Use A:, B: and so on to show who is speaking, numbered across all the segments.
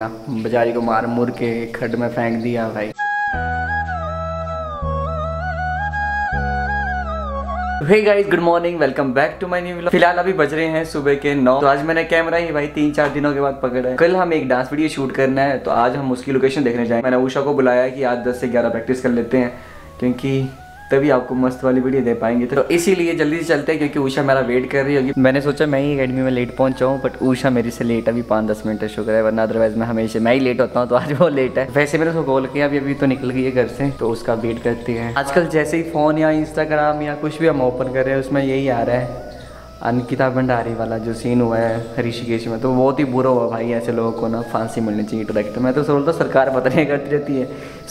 A: बेचारी को मार मुर के खड्ड में फेंक दिया भाई। Guys good morning welcome back to my new फ़िलहाल अभी बज रहे हैं सुबह के नौ। तो आज मैंने कैमरा ही भाई तीन चार दिनों के बाद पकड़ा है। कल हम एक डांस वीडियो शूट करना है तो आज हम उसकी लोकेशन देखने जाएँगे। मैंने उषा को बुलाया कि आज 10 से 11 प्रैक्टिस कर लेते हैं, क्योंकि तभी आपको मस्त वाली वीडियो दे पाएँगे। तो इसीलिए जल्दी से चलते हैं, क्योंकि उषा मेरा वेट कर रही होगी। मैंने सोचा मैं ही अकेडमी में लेट पहुँचा हूँ बट उषा मेरे से लेट अभी पाँच दस मिनट शुक्र है, वरना अदरवाइज़ मैं हमेशा, मैं ही लेट होता हूँ तो आज वो लेट है। वैसे मैंने उसको कॉल किया अभी अभी तो निकल गई है घर से तो उसका वेट करती है। आजकल जैसे ही फ़ोन या इंस्टाग्राम या कुछ भी हम ओपन कर रहे हैं, उसमें यही आ रहा है। अनकिता भंडारी वाला जो सीन हुआ है ऋषिकेश में तो बहुत ही बुरा हुआ भाई ऐसे लोगों को ना फांसी मिलनी चाहिए डायरेक्ट मैं तो सोचता सरकार पता नहीं करती रहती है।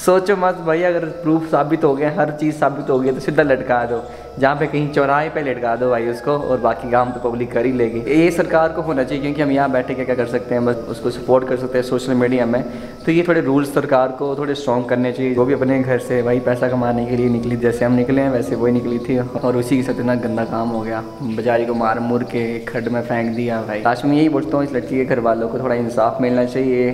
A: सोचो मत भाई, अगर प्रूफ साबित हो गया, हर चीज़ साबित हो गई तो सीधा लटका दो। जहाँ पे कहीं चौराहे पे लटका दो भाई उसको और बाकी काम तो पब्लिक कर ही लेगी। ये सरकार को होना चाहिए क्योंकि हम यहाँ बैठे क्या क्या कर सकते हैं, बस उसको सपोर्ट कर सकते हैं सोशल मीडिया में। तो ये थोड़े रूल्स सरकार को थोड़े स्ट्रॉन्ग करने चाहिए। वो भी अपने घर से भाई पैसा कमाने के लिए निकली, जैसे हम निकले हैं, वैसे वही निकली थी। और उसी के साथ इतना गंदा काम हो गया। बेचारी को मार मुर के, खड्ड में फेंक दिया भाई। लास्ट में यही बोलता हूँ, इस लड़की के घर वालों को थोड़ा इंसाफ मिलना चाहिए।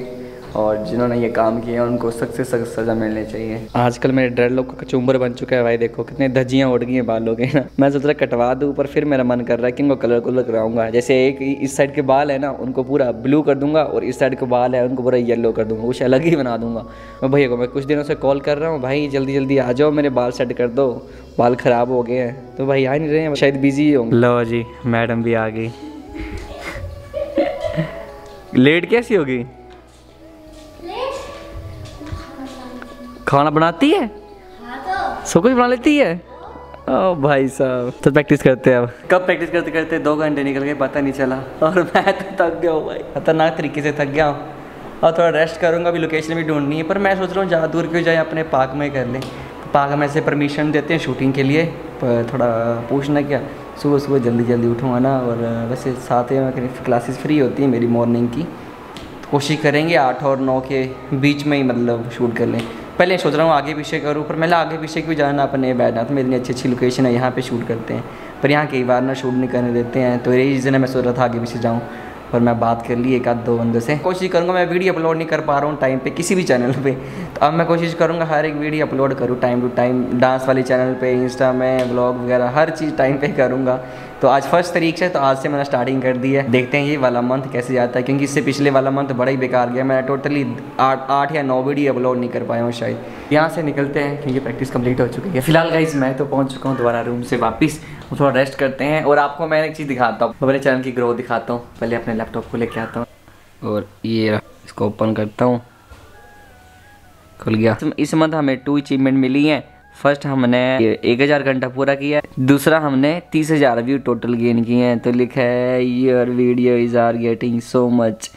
A: और जिन्होंने ये काम किया उनको सख्त से सख्त सज़ा मिलनी चाहिए। आजकल मेरे डर लोग का कचूम्बर बन चुका है भाई देखो कितने धजियाँ उड़ गई हैं बालों के ना। मैं सोच रहा कटवा दूँ पर फिर मेरा मन कर रहा है कि इनको कलर कलर कराऊँगा जैसे एक इस साइड के बाल है ना उनको पूरा ब्लू कर दूँगा और इस साइड के बाल है उनको पूरा येलो कर दूँगा। कुछ अलग ही बना दूँगा। मैं भैया को मैं कुछ दिनों से कॉल कर रहा हूँ भाई जल्दी जल्दी आ जाओ मेरे बाल सेट कर दो। बाल ख़राब हो गए हैं। तो भाई आ नहीं रहे हैं शायद बिज़ी ही होंगे। लो जी मैडम भी आ गई। लेट कैसी होगी? खाना बनाती है? सब कुछ बना लेती है? ओ भाई साहब तो प्रैक्टिस करते हैं अब। कब प्रैक्टिस करते करते दो घंटे निकल गए पता नहीं चला। और मैं तो थक गया हूँ भाई। खतरनाक तरीके से थक गया हूँ। और थोड़ा रेस्ट करूँगा अभी लोकेशन भी ढूंढनी है पर मैं सोच रहा हूँ ज़्यादा दूर क्यों जाए अपने पार्क में कर लें। पार्क में से परमिशन देते हैं शूटिंग के लिए पर थोड़ा पूछना क्या? सुबह सुबह जल्दी जल्दी उठूँगा ना और वैसे साथ में क्लासेस फ्री होती हैं मेरी मॉर्निंग की। कोशिश करेंगे आठ और नौ के बीच में ही मतलब शूट कर लें। पहले सोच रहा हूँ आगे पीछे करूँ, पर मैं आगे पीछे क्यों जाना अपने बैठना तो मेरी इतनी अच्छी अच्छी लोकेशन है, यहाँ पे शूट करते हैं। पर यहाँ कई बार ना शूट नहीं करने देते हैं तो यही रीज़न है, मैं सोच रहा था आगे पीछे जाऊँ। पर मैं बात कर ली एक आध दो बंदों से। कोशिश करूँगा, मैं वीडियो अपलोड नहीं कर पा रहा हूँ टाइम पे, किसी भी चैनल पे। तो अब मैं कोशिश करूँगा हर एक वीडियो अपलोड करूँ टाइम टू टाइम डांस वाले चैनल पे इंस्टा में ब्लॉग वगैरह, हर चीज़ टाइम पे करूँगा। तो आज फ़र्स्ट तारीख से तो आज से मैंने स्टार्टिंग कर दी है। देखते हैं ये वाला मंथ कैसे जाता है, क्योंकि इससे पिछले वाला मंथ बड़ा ही बेकार गया। मैं टोटली आठ आठ या नौ वीडियो अपलोड नहीं कर पाया हूँ शायद। यहाँ से निकलते हैं, क्योंकि प्रैक्टिस कंप्लीट हो चुकी है। फ़िलहाल गाइज़ मैं तो पहुँच चुका हूँ दोबारा रूम से वापस। थोड़ा रेस्ट करते हैं और आपको मैं एक चीज़ दिखाता हूँ। अपने चैनल की ग्रोथ दिखाता हूँ। पहले अपने लैपटॉप को लेके आता हूँ। और ये इसको ओपन करता हूँ। खुल गया। इस मंथ हमें टू अचीवमेंट मिली हैं। फ़र्स्ट हमने एक हज़ार घंटा पूरा किया दूसरा हमने तीस हज़ार व्यू टोटल गेन किए हैं। तो लिखा है your video is are getting so much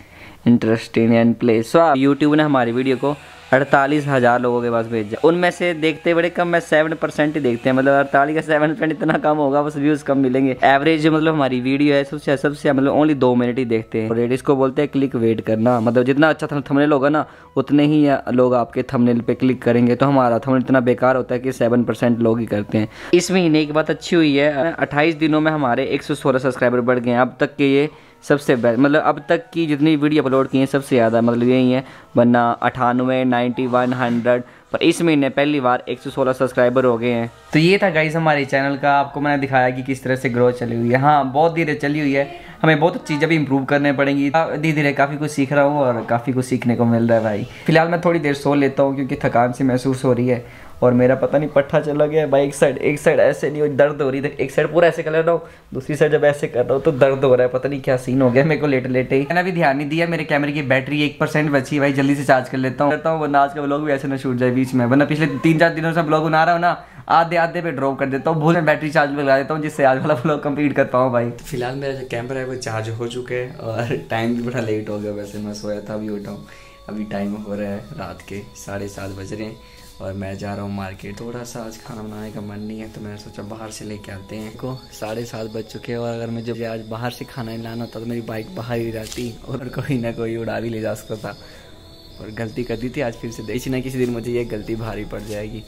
A: interesting and play so YouTube ने हमारी वीडियो को अड़तालीस हज़ार लोगों के पास भेजा उनमें से देखते बड़े कम मैं सेवन परसेंट ही देखते हैं। मतलब अड़तालीस का सेवन परसेंट इतना कम होगा, बस व्यूज़ कम मिलेंगे। एवरेज मतलब हमारी वीडियो है, सबसे सबसे मतलब ओनली दो मिनट ही देखते हैं। और इसको बोलते हैं क्लिक वेट करना। मतलब जितना अच्छा थमनेल होगा ना, उतने ही लोग आपके थमनेल पे क्लिक करेंगे। तो हमारा थमनेल इतना बेकार होता है कि सेवन परसेंट लोग ही करते हैं। इस महीने की बात अच्छी हुई है, अट्ठाईस दिनों में हमारे एक सौ सोलह सब्सक्राइबर बढ़ गए हैं। अब तक के ये सबसे बेस्ट मतलब अब तक की जितनी वीडियो अपलोड की हैं, सबसे ज़्यादा मतलब यही है। वरना अठानवे, नाइन्टी, वन हंड्रेड, पर इस महीने पहली बार 116 सब्सक्राइबर हो गए हैं। तो ये था गाइस हमारे चैनल का, आपको मैंने दिखाया कि किस तरह से ग्रोथ चली हुई है। हाँ बहुत धीरे चली हुई है। हमें बहुत चीज़ें भी इम्प्रूव करने पड़ेंगी। धीरे धीरे काफ़ी कुछ सीख रहा हूँ और काफ़ी कुछ सीखने को मिल रहा है भाई। फ़िलहाल मैं थोड़ी देर सो लेता हूँ क्योंकि थकान सी महसूस हो रही है और मेरा पता नहीं पट्टा चला गया भाई, एक साइड एक साइड ऐसे नहीं हो, दर्द हो रही थी एक साइड पूरा ऐसे कर रहा हूँ, दूसरी साइड जब ऐसे कर रहा हूँ तो दर्द हो रहा है। पता नहीं क्या सीन हो गया, मेरे को लेटे लेटे ही। मैंने अभी ध्यान नहीं दिया, मेरे कैमरे की बैटरी एक परसेंट बची भाई, जल्दी से चार्ज कर लेता हूँ। करता हूँ, वरना आज का ब्लॉग भी ऐसे ना छूट जाए बीच में। वरना पिछले तीन चार दिनों से ब्लॉग बना रहा हूँ ना आधे आधे पे ड्रॉप कर देता हूँ, भूल में बैटरी चार्ज में लगा देता हूँ, जिससे आज वाला ब्लॉग कंप्लीट कर पाऊँ भाई। फ़िलहाल मेरा जो कैमरा है, वो चार्ज हो चुका है और टाइम भी बड़ा लेट हो गया। वैसे मैं सोया था, अभी उठाऊँ अभी टाइम हो रहा है, रात के साढ़े सात बज रहे हैं और मैं जा रहा हूँ मार्केट थोड़ा सा आज खाना बनाने का मन नहीं है तो मैंने सोचा बाहर से लेके आते हैं। को साढ़े सात बज चुके हैं और अगर मुझे आज बाहर से खाना लाना होता तो मेरी बाइक बाहर ही रहती और कोई ना कोई उड़ा भी ले जा सकता था। और गलती कर दी थी, आज फिर से इसी ना किसी दिन मुझे ये गलती भारी पड़ जाएगी।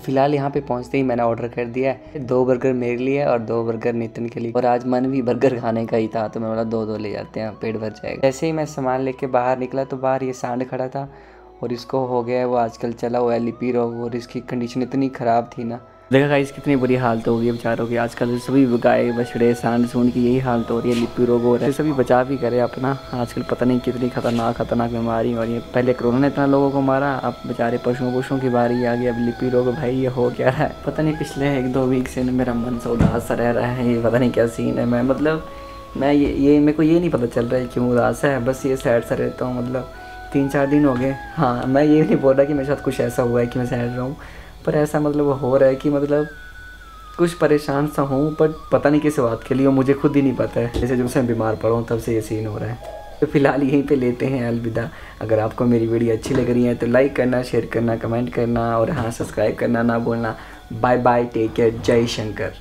A: फ़िलहाल यहाँ पे पहुँचते ही मैंने ऑर्डर कर दिया है। दो बर्गर मेरे लिए और दो बर्गर नितिन के लिए। और आज मन भी बर्गर खाने का ही था तो मैं बोला दो दो ले जाते हैं, पेट भर जाएगा। जैसे ही मैं सामान लेके बाहर निकला तो बाहर ये सांड खड़ा था और इसको हो गया है वो आजकल चला हुआ है लिपी रोग और इसकी कंडीशन इतनी ख़राब थी ना। देखा गाइस कितनी बुरी हालत हो गई है बेचारों की। आजकल सभी गाय, बछड़े, सांड, सूंड की यही हालत हो रही है लिपि रोग हो रहा है। सभी बचा भी करे अपना। आजकल पता नहीं कितनी खतरनाक खतरनाक बीमारी और ये पहले कोरोना ने इतना लोगों को मारा, अब बेचारे पशुओं पशुओं की बारी आ गई, अब लिपि रोग भाई, ये हो क्या रहा है? पता नहीं पिछले एक दो वीक से मेरा मन सा उदास रह रहा है, ये पता नहीं क्या सीन है। मैं मतलब मैं ये ये, मेरे को ये नहीं पता चल रहा है क्यों उदास है। बस ये सैड सा रहता हूँ मतलब तीन चार दिन हो गए। हाँ मैं ये नहीं बोल रहा कि मेरे साथ कुछ ऐसा हुआ है कि मैं सैड रहूँ पर ऐसा मतलब हो रहा है कि मतलब कुछ परेशान सा हूँ, पर पता नहीं किस बात के लिए मुझे खुद ही नहीं पता है। जैसे जब से मैं बीमार पड़ा हूँ, तब से ये सीन हो रहा है। तो फ़िलहाल यहीं पे लेते हैं अलविदा। अगर आपको मेरी वीडियो अच्छी लग रही है तो लाइक करना शेयर करना कमेंट करना और हाँ सब्सक्राइब करना ना भूलना। बाय बाय टेक केयर जय शंकर।